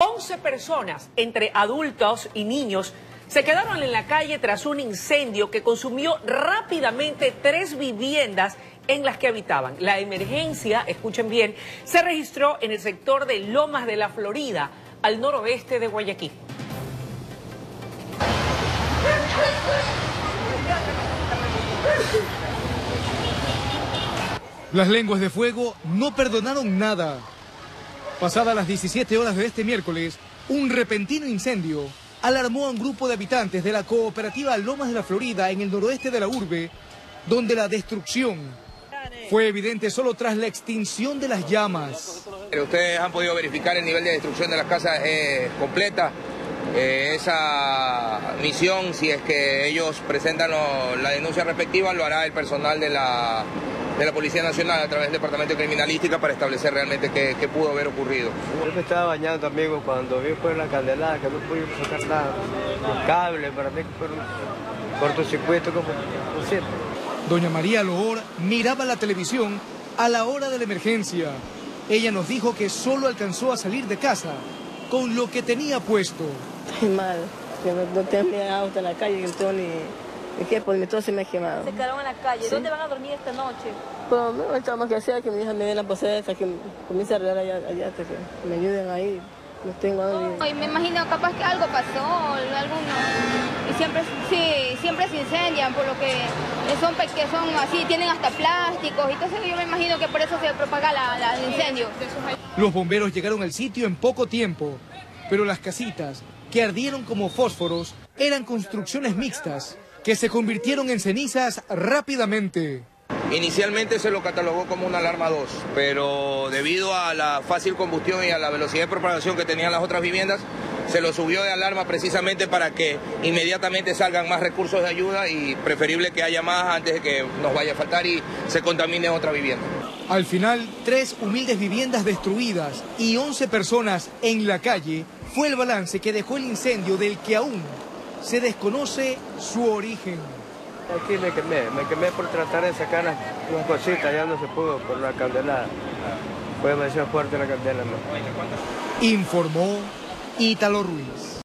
11 personas, entre adultos y niños, se quedaron en la calle tras un incendio que consumió rápidamente tres viviendas en las que habitaban. La emergencia, escuchen bien, se registró en el sector de Lomas de la Florida, al noroeste de Guayaquil. Las lenguas de fuego no perdonaron nada. Pasadas las 17 horas de este miércoles, un repentino incendio alarmó a un grupo de habitantes de la cooperativa Lomas de la Florida en el noroeste de la urbe, donde la destrucción fue evidente solo tras la extinción de las llamas. Ustedes han podido verificar el nivel de destrucción de las casas es completa. Eh, esa misión, si es que ellos presentan la denuncia respectiva, lo hará el personal de la, de la Policía Nacional a través del Departamento de Criminalística para establecer realmente qué, qué pudo haber ocurrido. Yo me estaba bañando, amigo, cuando vi por la candelada, que no pude sacar nada, los cables, para mí fue un cortocircuito como, como siempre. Doña María Loor miraba la televisión a la hora de la emergencia. Ella nos dijo que solo alcanzó a salir de casa con lo que tenía puesto. Estoy mal, que no, no tengo ni auto en la calle, no tengo ni, ni qué, porque todo se me ha quemado. Se quedaron en la calle. Sí. ¿Dónde van a dormir esta noche? Pero no más que hacer, que mi hija me dé la posada hasta que comience a arreglar allá, allá, hasta que me ayuden ahí. No tengo ir. Y me imagino capaz que algo pasó, alguno. Y siempre, sí, siempre se incendian, por lo que son, pe- que son así, tienen hasta plásticos. Y entonces yo me imagino que por eso se propaga la, la- el incendio. Los bomberos llegaron al sitio en poco tiempo, pero las casitas, que ardieron como fósforos, eran construcciones mixtas, que se convirtieron en cenizas rápidamente. Inicialmente se lo catalogó como una alarma 2, pero debido a la fácil combustión y a la velocidad de propagación que tenían las otras viviendas, se lo subió de alarma precisamente para que inmediatamente salgan más recursos de ayuda y preferible que haya más antes de que nos vaya a faltar y se contamine otra vivienda. Al final, tres humildes viviendas destruidas y 11 personas en la calle fue el balance que dejó el incendio del que aún se desconoce su origen. Aquí me quemé, me quemé por tratar de sacar las, unas cositas, ya no se pudo por la candelada. Fue demasiado fuerte la candela. ¿no? Informó Ítalo Ruiz.